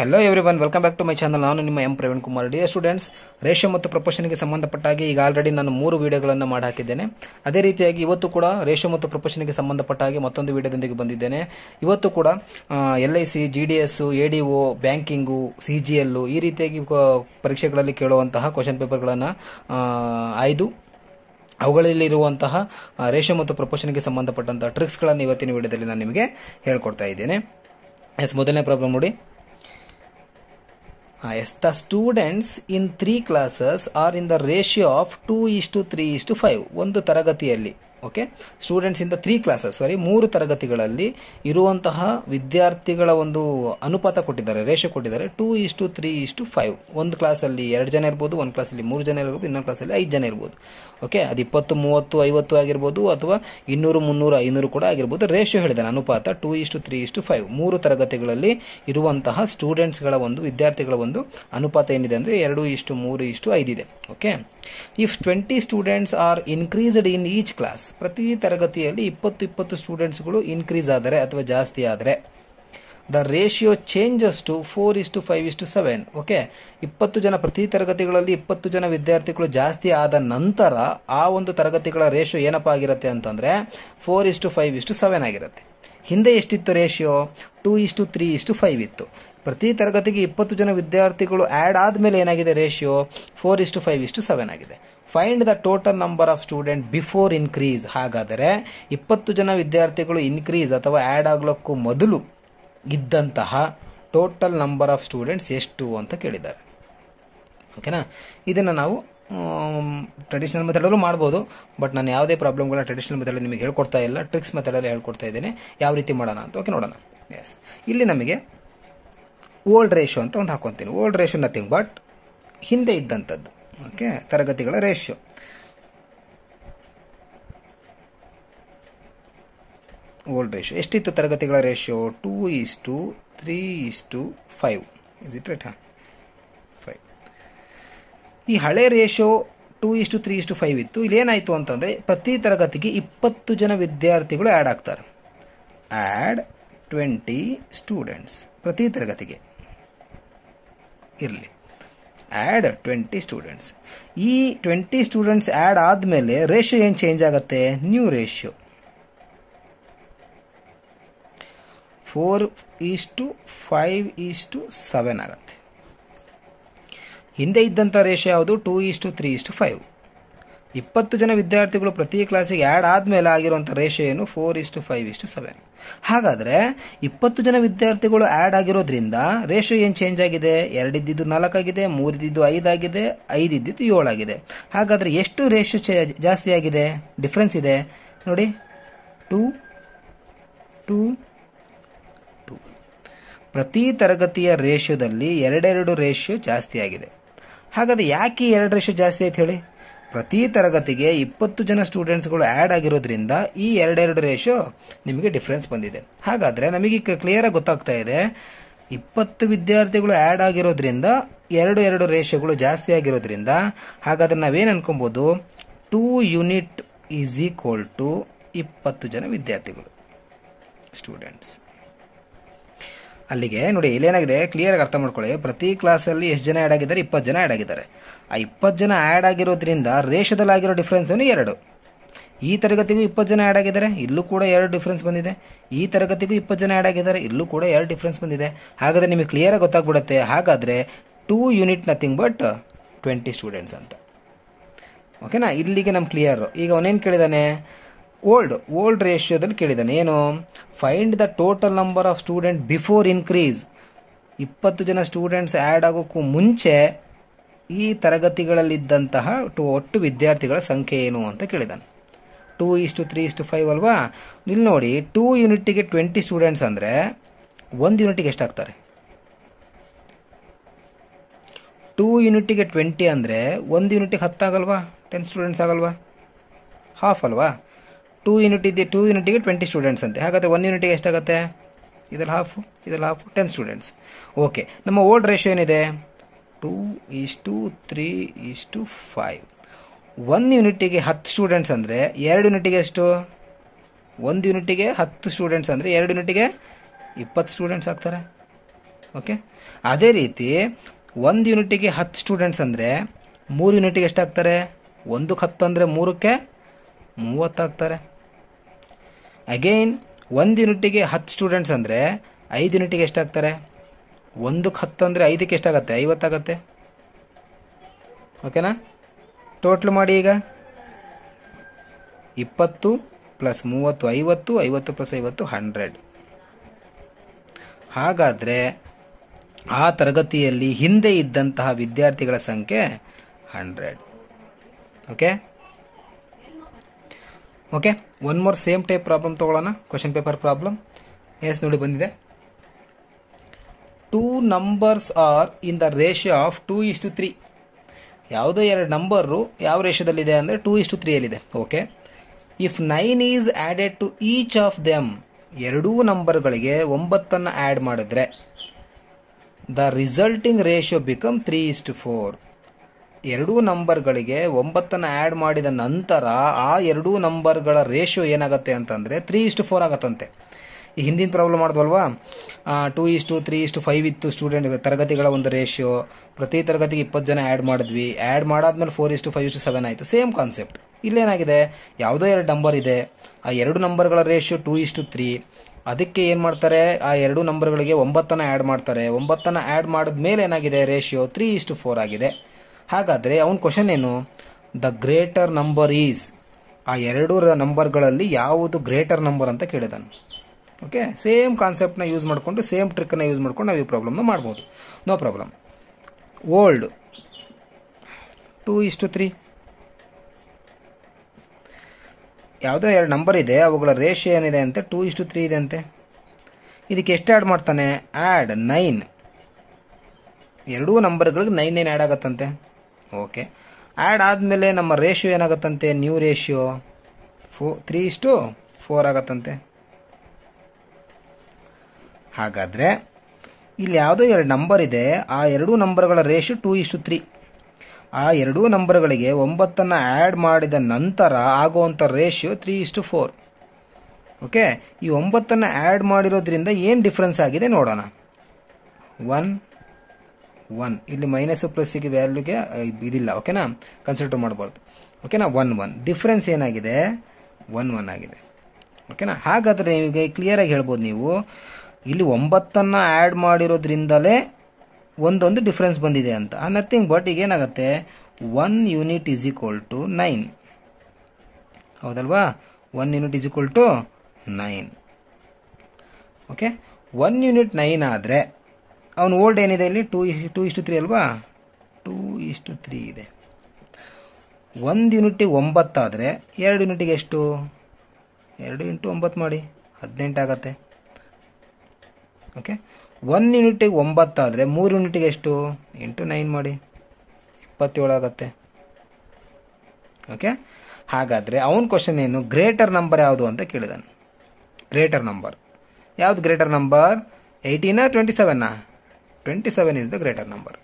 Hello everyone welcome back to my channel ನಾನು ನಿಮ್ಮ M Praveen Kumar. The students ratio ಮತ್ತು ಪ್ರೊಪೋಷನ್ಗೆ ಸಂಬಂಧಪಟ್ಟಾಗಿ ಈಗ ಆಲ್ರೆಡಿ ನಾನು ಮೂರು ವಿಡಿಯೋಗಳನ್ನು ಮಾಡಿ ಹಾಕಿದ್ದೇನೆ ಅದೇ ರೀತಿಯಾಗಿ ಇವತ್ತು ಕೂಡ ರೇಷೋ ಮತ್ತು ಪ್ರೊಫೆಷನ್ಗೆ ಸಂಬಂಧಪಟ್ಟಾಗಿ ಮತ್ತೊಂದು ವಿಡಿಯೋದೊಂದಿಗೆ ಬಂದಿದ್ದೇನೆ. ಇವತ್ತು ಕೂಡ L I C G D S A D O banking C G ಎಲ್ಲು ಈ ರೀತಿಯಾಗಿ ಪರೀಕ್ಷೆಗಳಲ್ಲಿ ಕೇಳುವಂತಹ ಕ್ವಶನ್ ಪೇಪರ್ಗಳನ್ನು ಆಯ್ದು. ಅವುಗಳಲ್ಲಿರುವಂತಹ ಆ, ರೇಷೋ ಮತ್ತು ಪ್ರೊಪೋಷನ್ಗೆ ಸಂಬಂಧಪಟ್ಟಂತಹ ಟ್ರಿಕ್ಸ್ಗಳನ್ನು ಇವತ್ತಿನ ವಿಡಿಯೋದಲ್ಲಿ ನಾನು ನಿಮಗೆ ಹೇಳ್ಕೊಡ್ತಾ ಇದ್ದೇನೆ. ಎಸ್ ಮೊದಲನೇ ಪ್ರಾಬ್ಲಮ್ ನೋಡಿ. Yes the students in three classes are in the ratio of two is to three is to five ಒಂದು ತರಗತಿಯಲ್ಲಿ. ಓಕೆ ಸ್ಟೂಡೆಂಟ್ಸ್ ಇಂದ ತ್ರೀ ಕ್ಲಾಸಸ್ ಸಾರಿ ಮೂರು ತರಗತಿಗಳಲ್ಲಿ ಇರುವಂತಹ ವಿದ್ಯಾರ್ಥಿಗಳ ಒಂದು ಅನುಪಾತ ಕೊಟ್ಟಿದ್ದಾರೆ ರೇಷೋ ಕೊಟ್ಟಿದ್ದಾರೆ. Two is to three is to five ಒಂದು ಕ್ಲಾಸಲ್ಲಿ ಎರಡು ಜನ ಇರ್ಬೋದು, ಒಂದು ಕ್ಲಾಸಲ್ಲಿ ಮೂರು ಜನ ಇರ್ಬೋದು, ಇನ್ನೊಂದು ಕ್ಲಾಸಲ್ಲಿ ಐದು ಜನ ಇರ್ಬೋದು. ಓಕೆ ಅದು ಇಪ್ಪತ್ತು, ಮೂವತ್ತು, ಐವತ್ತು ಆಗಿರ್ಬೋದು ಅಥವಾ ಇನ್ನೂರು, ಮುನ್ನೂರು, ಐನೂರು ಕೂಡ ಆಗಿರ್ಬೋದು. ರೇಷೋ ಹೇಳಿದ್ದಾನೆ, ಅನುಪಾತ two is to three is to five ಮೂರು ತರಗತಿಗಳಲ್ಲಿ ಇರುವಂತಹ ಸ್ಟೂಡೆಂಟ್ಸ್ಗಳ ಒಂದು, ವಿದ್ಯಾರ್ಥಿಗಳ ಒಂದು ಅನುಪಾತ ಏನಿದೆ ಅಂದರೆ ಎರಡು ಇಷ್ಟು ಮೂರು ಇಷ್ಟು ಐದಿದೆ okay if twenty students are increased in each class ಪ್ರತಿ ತರಗತಿಯಲ್ಲಿ ಇಪ್ಪತ್ತು ಇಪ್ಪತ್ತು ಸ್ಟೂಡೆಂಟ್ಸ್ಗಳು ಇನ್ಕ್ರೀಸ್ ಆದರೆ ಅಥವಾ ಜಾಸ್ತಿ ಆದರೆ the ratio changes to four is to five is to seven okay ಇಪ್ಪತ್ತು ಜನ ಪ್ರತಿ ತರಗತಿಗಳಲ್ಲಿ ಇಪ್ಪತ್ತು ಜನ ವಿದ್ಯಾರ್ಥಿಗಳು ಜಾಸ್ತಿ ಆದ ನಂತರ ಆ ಒಂದು ತರಗತಿಗಳ ರೇಷಿಯೋ ಏನಪ್ಪ ಆಗಿರುತ್ತೆ ಅಂತಂದರೆ four is to five is to seven ಆಗಿರುತ್ತೆ. ಹಿಂದೆ ಎಷ್ಟಿತ್ತು ratio two is to three is to five ಇತ್ತು. ಪ್ರತಿ ತರಗತಿಗೆ ಇಪ್ಪತ್ತು ಜನ ವಿದ್ಯಾರ್ಥಿಗಳು ಆ್ಯಡ್ ಆದಮೇಲೆ ಏನಾಗಿದೆ ratio four is to five ಇಷ್ಟು ಸೆವೆನ್ ಆಗಿದೆ. Find the total number of student before increase ಹಾಗಾದರೆ ಇಪ್ಪತ್ತು ಜನ ವಿದ್ಯಾರ್ಥಿಗಳು ಇನ್ಕ್ರೀಸ್ ಅಥವಾ ಆ್ಯಡ್ ಆಗ್ಲಿಕ್ಕೂ ಮೊದಲು ಇದ್ದಂತಹ ಟೋಟಲ್ ನಂಬರ್ ಆಫ್ ಸ್ಟೂಡೆಂಟ್ಸ್ ಎಷ್ಟು ಅಂತ ಕೇಳಿದ್ದಾರೆ. ಓಕೆನಾ ಇದನ್ನು ನಾವು ಟ್ರೆಡಿಷನಲ್ ಮೆಥಡಲ್ಲೂ ಮಾಡ್ಬೋದು. ಬಟ್ ನಾನು ಯಾವುದೇ ಪ್ರಾಬ್ಲಮ್ಗಳ ಟ್ರೆಡಿಷನಲ್ ಮೆಥಡಲ್ಲಿ ನಿಮಗೆ ಹೇಳ್ಕೊಡ್ತಾ ಇಲ್ಲ. ಟ್ರಿಕ್ಸ್ ಮೆಥಡಲ್ಲಿ ಹೇಳ್ಕೊಡ್ತಾ ಇದ್ದೇನೆ. ಯಾವ ರೀತಿ ಮಾಡೋಣ ಅಂತ? ಓಕೆ ನೋಡೋಣ. ಎಸ್ ಇಲ್ಲಿ ನಮಗೆ ಓಲ್ಡ್ ರೇಷೋ ಅಂತ ಒಂದು ಹಾಕೊತೀನಿ. ಓಲ್ಡ್ ರೇಷೋ ನಥಿಂಗ್ ಬಟ್ ಹಿಂದೆ ಇದ್ದಂಥದ್ದು ಓಕೆ? ತರಗತಿಗಳ ರೇಷಿಯೋ. Old ratio. ಎಷ್ಟಿತ್ತು ತರಗತಿಗಳ ratio? Two is to, three is to, five. Is it right ಹಾಂ? ಫೈವ್. ಈ ಹಳೆ ರೇಷಿಯೋ ಟೂ ಇಷ್ಟು ತ್ರೀ ಇಷ್ಟು ಫೈವ್ ಇತ್ತು. ಇಲ್ಲಿ ಏನಾಯಿತು ಅಂತಂದರೆ ಪ್ರತಿ ತರಗತಿಗೆ ಇಪ್ಪತ್ತು ಜನ ವಿದ್ಯಾರ್ಥಿಗಳು ಆ್ಯಡ್ ಆಗ್ತಾರೆ. ಆ್ಯಡ್ ಟ್ವೆಂಟಿ ಸ್ಟೂಡೆಂಟ್ಸ್ ಪ್ರತಿ ತರಗತಿಗೆ. ಇರಲಿ. ಆ್ಯಡ್ ಟ್ವೆಂಟಿ ಸ್ಟೂಡೆಂಟ್ಸ್ ಈ ಟ್ವೆಂಟಿ ಸ್ಟೂಡೆಂಟ್ಸ್ ಆ್ಯಡ್ ಆದಮೇಲೆ ರೇಷಿಯೋ ಏನು ಚೇಂಜ್ ಆಗುತ್ತೆ? New ratio four is to five is to seven ಆಗುತ್ತೆ. ಹಿಂದೆ ಇದ್ದಂಥ ರೇಷಿಯೋ ಯಾವುದು? Two is to three is to five ಇಪ್ಪತ್ತು ಜನ ವಿದ್ಯಾರ್ಥಿಗಳು ಪ್ರತಿ ಕ್ಲಾಸಿಗೆ ಆ್ಯಡ್ ಆದಮೇಲೆ ಆಗಿರುವಂಥ ರೇಷಿಯೋ ಏನು ಫೋರ್ ಇಷ್ಟು ಫೈವ್ ಇಷ್ಟು ಸೆವೆನ್ ಹಾಗಾದರೆ ಇಪ್ಪತ್ತು ಜನ ವಿದ್ಯಾರ್ಥಿಗಳು ಆ್ಯಡ್ ಆಗಿರೋದ್ರಿಂದ ರೇಷಿಯೋ ಏನು ಚೇಂಜ್ ಆಗಿದೆ? ಎರಡಿದ್ದು ನಾಲ್ಕಾಗಿದೆ ಮೂರಿದ್ದು ಐದಾಗಿದೆ ಐದಿದ್ದು ಏಳಾಗಿದೆ ಹಾಗಾದರೆ ಎಷ್ಟು ರೇಷಿಯೋ ಜಾಸ್ತಿ ಆಗಿದೆ? ಡಿಫ್ರೆನ್ಸ್ ಇದೆ. ನೋಡಿ. ಟೂ ಟೂ ಟೂ ಪ್ರತಿ ತರಗತಿಯ ರೇಷಿಯೋದಲ್ಲಿ ಎರಡೆರಡು ರೇಷಿಯೋ ಜಾಸ್ತಿ ಆಗಿದೆ. ಹಾಗಾದ್ರೆ ಯಾಕೆ ಎರಡು ರೇಷಿಯೋ ಜಾಸ್ತಿ ಆಯ್ತು ಹೇಳಿ? ಪ್ರತಿ ತರಗತಿಗೆ ಇಪ್ಪತ್ತು ಜನ ಸ್ಟೂಡೆಂಟ್ಸ್ಗಳು ಆ್ಯಡ್ ಆಗಿರೋದ್ರಿಂದ ಈ ಎರಡೆರಡು ರೇಷೋ ನಿಮಗೆ ಡಿಫ್ರೆನ್ಸ್ ಬಂದಿದೆ. ಹಾಗಾದರೆ ನಮಗೆ ಕ್ಲಿಯರಾಗಿ ಗೊತ್ತಾಗ್ತಾ ಇದೆ. ಇಪ್ಪತ್ತು ವಿದ್ಯಾರ್ಥಿಗಳು ಆ್ಯಡ್ ಆಗಿರೋದ್ರಿಂದ ಎರಡು ಎರಡು ರೇಷೋಗಳು ಜಾಸ್ತಿ ಆಗಿರೋದ್ರಿಂದ ಹಾಗಾದ್ರೆ ನಾವೇನು ಅನ್ಕೊಬೋದು? Two unit is equal to ಇಪ್ಪತ್ತು ಜನ ವಿದ್ಯಾರ್ಥಿಗಳು ಸ್ಟೂಡೆಂಟ್ಸ್ ಅಲ್ಲಿಗೆ, ನೋಡಿ, ಇಲ್ಲೇನಾಗಿದೆ? ಕ್ಲಿಯರ್ ಆಗಿ ಅರ್ಥ ಮಾಡ್ಕೊಳ್ಳಿ. ಪ್ರತಿ ಕ್ಲಾಸಲ್ಲಿ ಎಷ್ಟು ಜನ ಆ್ಯಡ್ ಆಗಿದ್ದಾರೆ? ಇಪ್ಪತ್ತು ಜನ ಆ್ಯಡ್ ಆಗಿದ್ದಾರೆ. ಆ ಇಪ್ಪತ್ತು ಜನ ಆ್ಯಡ್ ಆಗಿರೋದ್ರಿಂದ ರೇಷದಲ್ಲಿ ಆಗಿರೋ ಡಿಫ್ರೆನ್ಸ್ ಎರಡು. ಈ ತರಗತಿಗೂ ಇಪ್ಪತ್ತು ಜನ ಆ್ಯಡ್ ಆಗಿದ್ದಾರೆ? ಇಲ್ಲೂ ಕೂಡ ಎರಡು ಡಿಫ್ರೆನ್ಸ್ ಬಂದಿದೆ. ಈ ತರಗತಿಗೂ ಇಪ್ಪತ್ತು ಜನ ಆ್ಯಡ್ ಆಗಿದ್ದಾರೆ? ಇಲ್ಲೂ ಕೂಡ ಎರಡು ಡಿಫ್ರೆನ್ಸ್ ಬಂದಿದೆ. ಹಾಗಾದ್ರೆ ನಿಮಗೆ ಕ್ಲಿಯರ್ ಆಗಿ ಗೊತ್ತಾಗ್ಬಿಡುತ್ತೆ. ಹಾಗಾದ್ರೆ two unit nothing but twenty students ಅಂತ. ಓಕೆನಾ ಇಲ್ಲಿಗೆ ನಮ್ಮ ಕ್ಲಿಯರ್ ಈಗ ಅವನೇನು ಕೇಳಿದಾನೆ? ಓಲ್ಡ್ ಓಲ್ಡ್ ರೇಷಿಯೋದಲ್ಲಿ ಕೇಳಿದ್ದಾನೆ. ಏನು? Find the total number of student before increase ಇಪ್ಪತ್ತು ಜನ ಸ್ಟೂಡೆಂಟ್ಸ್ ಆ್ಯಡ್ ಆಗೋಕ್ಕೂ ಮುಂಚೆ ಈ ತರಗತಿಗಳಲ್ಲಿದ್ದಂತಹ ಟು, ಒಟ್ಟು ವಿದ್ಯಾರ್ಥಿಗಳ ಸಂಖ್ಯೆ ಏನು ಅಂತ ಕೇಳಿದಾನೆ two is to three is to five ಅಲ್ವಾ? ಇಲ್ಲಿ ನೋಡಿ ಟೂ ಯೂನಿಟಿಗೆ ಟ್ವೆಂಟಿ ಸ್ಟೂಡೆಂಟ್ಸ್ ಅಂದರೆ ಒಂದು ಯೂನಿಟಿಗೆ ಎಷ್ಟಾಗ್ತಾರೆ? ಟೂ ಯೂನಿಟಿಗೆ ಟ್ವೆಂಟಿ ಅಂದರೆ ಒಂದು ಯೂನಿಟಿಗೆ ಹತ್ತಾಗಲ್ವಾ? ಟೆನ್ ಸ್ಟೂಡೆಂಟ್ಸ್ ಆಗಲ್ವಾ? ಹಾಫ್ ಅಲ್ವಾ? ಟೂ ಯೂನಿಟ್ ಇದೆ ಟೂ ಯೂನಿಟಿಗೆ ಟ್ವೆಂಟಿ ಸ್ಟೂಡೆಂಟ್ಸ್ ಅಂತೆ. ಹಾಗಾದರೆ ಒನ್ ಯೂನಿಟಿಗೆ ಎಷ್ಟಾಗುತ್ತೆ? ಇದ್ರಲ್ಲಿ ಹಾಫ್ ಇದ್ರಲ್ಲಿ ಹಾಫ್ ಟೆನ್ ಸ್ಟೂಡೆಂಟ್ಸ್ ಓಕೆ ನಮ್ಮ ಓಲ್ಡ್ ರೇಷಿಯೋ ಏನಿದೆ? Two is to three is to five ಒಂದು ಯೂನಿಟಿಗೆ ಹತ್ತು ಸ್ಟೂಡೆಂಟ್ಸ್ ಅಂದರೆ ಎರಡು ಯೂನಿಟಿಗೆ ಎಷ್ಟು? ಒಂದು ಯೂನಿಟಿಗೆ ಹತ್ತು ಸ್ಟೂಡೆಂಟ್ಸ್ ಅಂದರೆ ಎರಡು ಯೂನಿಟಿಗೆ ಇಪ್ಪತ್ತು ಸ್ಟೂಡೆಂಟ್ಸ್ ಆಗ್ತಾರೆ. ಓಕೆ ಅದೇ ರೀತಿ ಒಂದು ಯೂನಿಟಿಗೆ ಹತ್ತು ಸ್ಟೂಡೆಂಟ್ಸ್ ಅಂದರೆ ಮೂರು ಯೂನಿಟಿಗೆ ಎಷ್ಟಾಗ್ತಾರೆ? ಒಂದಕ್ಕೆ ಹತ್ತು ಅಂದರೆ ಮೂರಕ್ಕೆ ಮೂವತ್ತಾಗ್ತಾರೆ. ಅಗೈನ್ ಒಂದು ಯುನಿಟಿಗೆ ಹತ್ತು ಸ್ಟೂಡೆಂಟ್ಸ್ ಅಂದರೆ ಐದು ಯೂನಿಟಿಗೆ ಎಷ್ಟಾಗ್ತಾರೆ? ಒಂದಕ್ಕೆ ಹತ್ತು ಅಂದರೆ ಐದಕ್ಕೆ ಎಷ್ಟಾಗತ್ತೆ? ಐವತ್ತಾಗತ್ತೆ. ಓಕೆನಾ ಟೋಟ್ಲ್ ಮಾಡಿ ಈಗ. ಇಪ್ಪತ್ತು ಪ್ಲಸ್ ಮೂವತ್ತು, ಐವತ್ತು ಐವತ್ತು ಪ್ಲಸ್ ಐವತ್ತು ಹಂಡ್ರೆಡ್ ಹಾಗಾದರೆ ಆ ತರಗತಿಯಲ್ಲಿ ಹಿಂದೆ ಇದ್ದಂತಹ ವಿದ್ಯಾರ್ಥಿಗಳ ಸಂಖ್ಯೆ hundred okay okay one more same type problem ತಗೊಳ್ಳೋಣ. ಕ್ವಶನ್ ಪೇಪರ್ ಪ್ರಾಬ್ಲಮ್ ಎಸ್ ನೋಡಿ ಬಂದಿದೆ. Two numbers are in the ratio of two is to three ಯಾವುದೋ ಎರಡು ನಂಬರು ಯಾವ ರೇಷಿಯೋದಲ್ಲಿದೆ ಅಂದರೆ two is to ತ್ರೀಯಲ್ಲಿದೆ okay if nine is added to each of them ಎರಡೂ ನಂಬರ್ಗಳಿಗೆ ಒಂಬತ್ತನ್ನು ಆ್ಯಡ್ ಮಾಡಿದ್ರೆ the resulting ratio become three is to four ಎರಡೂ ನಂಬರ್ಗಳಿಗೆ ಒಂಬತ್ತನ್ನು ಆ್ಯಡ್ ಮಾಡಿದ ನಂತರ ಆ ಎರಡೂ ನಂಬರ್ಗಳ ರೇಷಿಯೋ ಏನಾಗುತ್ತೆ ಅಂತಂದರೆ ತ್ರೀ ಇಷ್ಟು ಫೋರ್ ಆಗತ್ತಂತೆ. ಈ ಹಿಂದಿನ ಪ್ರಾಬ್ಲಮ್ ಮಾಡಿದ್ವಲ್ವಾ? ಟೂ ಇಷ್ಟು ತ್ರೀ ಇಷ್ಟು ಫೈವ್ ಇತ್ತು ಸ್ಟೂಡೆಂಟ್ ತರಗತಿಗಳ ಒಂದು ರೇಷಿಯೋ ಪ್ರತಿ ತರಗತಿಗೆ ಇಪ್ಪತ್ತು ಜನ ಆ್ಯಡ್ ಮಾಡಿದ್ವಿ. ಆ್ಯಡ್ ಮಾಡಾದ್ಮೇಲೆ ಫೋರ್ ಇಷ್ಟು ಫೈವ್ ಇಷ್ಟು ಸೆವೆನ್ ಆಯಿತು. ಸೇಮ್ ಕಾನ್ಸೆಪ್ಟ್ ಇಲ್ಲೇನಾಗಿದೆ? ಯಾವುದೋ ಎರಡು ನಂಬರ್ ಇದೆ. ಆ ಎರಡು ನಂಬರ್ಗಳ ರೇಷಿಯೋ ಟೂ ಇಷ್ಟು ತ್ರೀ ಅದಕ್ಕೆ ಏನು ಮಾಡ್ತಾರೆ? ಆ ಎರಡು ನಂಬರ್ಗಳಿಗೆ ಒಂಬತ್ತನ್ನು ಆ್ಯಡ್ ಮಾಡ್ತಾರೆ. ಒಂಬತ್ತನ್ನು ಆ್ಯಡ್ ಮಾಡಿದ ಮೇಲೆ ಏನಾಗಿದೆ ರೇಷಿಯೋ ತ್ರೀ ಇಷ್ಟು ಫೋರ್ ಆಗಿದೆ. ಹಾಗಾದರೆ ಅವನ ಕ್ವಶನ್ ಏನು? ದ ಗ್ರೇಟರ್ ನಂಬರ್ ಈಸ್ ಆ ಎರಡು ನಂಬರ್ಗಳಲ್ಲಿ ಯಾವುದು ಗ್ರೇಟರ್ ನಂಬರ್ ಅಂತ ಕೇಳಿದಾನೆ. ಓಕೆ ಸೇಮ್ ಕಾನ್ಸೆಪ್ಟ್ನ ಯೂಸ್ ಮಾಡಿಕೊಂಡು ಸೇಮ್ ಟ್ರಿಕ್ನ ಯೂಸ್ ಮಾಡ್ಕೊಂಡು ನಾವು ಈ ಪ್ರಾಬ್ಲಮ್ನ ಮಾಡ್ಬೋದು. ನೋ ಪ್ರಾಬ್ಲಮ್ ಓಲ್ಡ್ ಟೂ ಇಷ್ಟು ತ್ರೀ ಯಾವುದೋ ಎರಡು ನಂಬರ್ ಇದೆ, ಅವುಗಳ ರೇಷಿಯೋ ಏನಿದೆ ಅಂತೆ? ಟೂ ಇಷ್ಟು ತ್ರೀ ಇದೆ ಅಂತೆ. ಇದಕ್ಕೆ ಎಷ್ಟು ಆ್ಯಡ್ ಮಾಡ್ತಾನೆ? ಆ್ಯಡ್ ನೈನ್ ಎರಡೂ ನಂಬರ್ಗಳಿಗೆ ನೈನ್ ನೈನ್ ಆ್ಯಡ್ ಆಗತ್ತಂತೆ. ಓಕೆ ಆ್ಯಡ್ ಆದಮೇಲೆ ನಮ್ಮ ರೇಷಿಯೋ ಏನಾಗತ್ತಂತೆ? ನ್ಯೂ ರೇಷಿಯೋ ಫೋ ತ್ರೀ ಇಷ್ಟು ಫೋರ್ ಆಗತ್ತಂತೆ. ಹಾಗಾದರೆ ಇಲ್ಲಿ ಯಾವುದೋ ಎರಡು ನಂಬರ್ ಇದೆ. ಆ ಎರಡೂ ನಂಬರ್ಗಳ ರೇಷಿಯೋ ಟೂ ಇಷ್ಟು ತ್ರೀ ಆ ಎರಡೂ ನಂಬರ್ಗಳಿಗೆ ಒಂಬತ್ತನ್ನು ಆ್ಯಡ್ ಮಾಡಿದ ನಂತರ ಆಗುವಂಥ ರೇಷಿಯೋ ತ್ರೀ ಇಷ್ಟು ಫೋರ್ ಓಕೆ ಈ ಒಂಬತ್ತನ್ನು ಆ್ಯಡ್ ಮಾಡಿರೋದ್ರಿಂದ ಏನು ಡಿಫ್ರೆನ್ಸ್ ಆಗಿದೆ ನೋಡೋಣ. One one. ಇಲ್ಲಿ ಮೈನಸ್ ಪ್ಲಸ್ಸಿಗೆ ವ್ಯಾಲ್ಯೂಗೆ ಇದಿಲ್ಲ ಓಕೆನಾ ಕನ್ಸಿಡರ್ ಮಾಡಬಾರ್ದು. ಓಕೆನಾ ಒನ್ ಒನ್. ಡಿಫ್ರೆನ್ಸ್ ಏನಾಗಿದೆ? ಒನ್ ಒನ್ ಆಗಿದೆ. ಓಕೆನಾ ಹಾಗಾದರೆ ನಿಮಗೆ ಕ್ಲಿಯರಾಗಿ ಹೇಳ್ಬೋದು ನೀವು. ಇಲ್ಲಿ ಒಂಬತ್ತನ್ನು ಆ್ಯಡ್ ಮಾಡಿರೋದ್ರಿಂದಲೇ ಒಂದೊಂದು ಡಿಫ್ರೆನ್ಸ್ ಬಂದಿದೆ ಅಂತ. ನಥಿಂಗ್ ಬಟ್ ಈಗ ಏನಾಗುತ್ತೆ? One unit is equal to nine ಹೌದಲ್ವಾ? One unit is equal to nine okay one unit nine ಆದರೆ ಅವನು ಓಲ್ಡ್ ಏನಿದೆ ಇಲ್ಲಿ? ಟೂ ಟೂ ಇಷ್ಟು ತ್ರೀ ಅಲ್ವಾ? ಟೂ ಇಷ್ಟು ತ್ರೀ ಇದೆ. ಒಂದು ಯೂನಿಟಿಗೆ ಒಂಬತ್ತಾದರೆ ಎರಡು ಯೂನಿಟಿಗೆ ಎಷ್ಟು? ಎರಡು ಇಂಟು ಒಂಬತ್ತು ಮಾಡಿ, ಹದಿನೆಂಟು ಆಗತ್ತೆ. ಓಕೆ ಒನ್ ಯೂನಿಟಿಗೆ ಒಂಬತ್ತಾದರೆ ಮೂರು ಯೂನಿಟಿಗೆ ಎಷ್ಟು? ಇಂಟು ನೈನ್ ಮಾಡಿ, ಇಪ್ಪತ್ತೇಳು ಆಗುತ್ತೆ. ಓಕೆ ಹಾಗಾದರೆ ಅವನ ಕ್ವಶನ್ ಏನು? ಗ್ರೇಟರ್ ನಂಬರ್ ಯಾವುದು ಅಂತ ಕೇಳಿದಾನೆ. ಗ್ರೇಟರ್ ನಂಬರ್ ಯಾವುದು ಗ್ರೇಟರ್ ನಂಬರ್ ಏಯ್ಟೀನಾ twenty ಸೆವೆನ್ನಾ twenty seven is the greater number